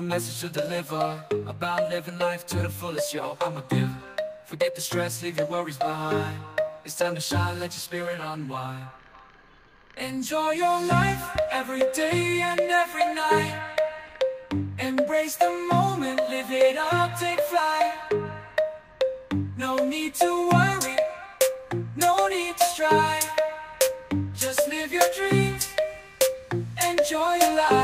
message to deliver About living life to the fullest, yo, I'm a giver Forget the stress, leave your worries behind. It's time to shine, let your spirit unwind. Enjoy your life, every day and every night. Embrace the moment, live it up, take flight. No need to worry, no need to strive. Just live your dreams, enjoy your life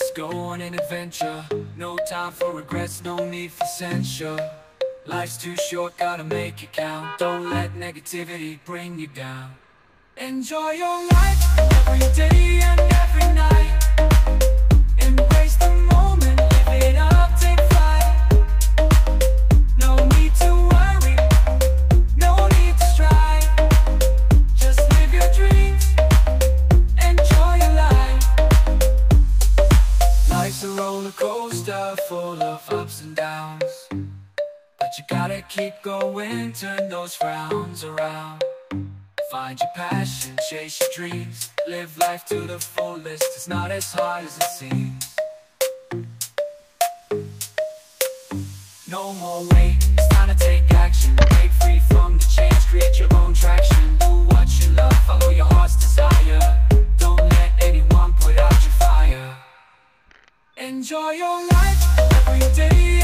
Let's go on an adventure. No time for regrets, no need for censure. Life's too short, gotta make it count. Don't let negativity bring you down. Enjoy your life every day and coaster full of ups and downs. But you gotta keep going, turn those frowns around. Find your passion, chase your dreams Live life to the fullest It's not as hard as it seems No more wait, it's time to take action Break free from the chains, create your own Enjoy your life, every day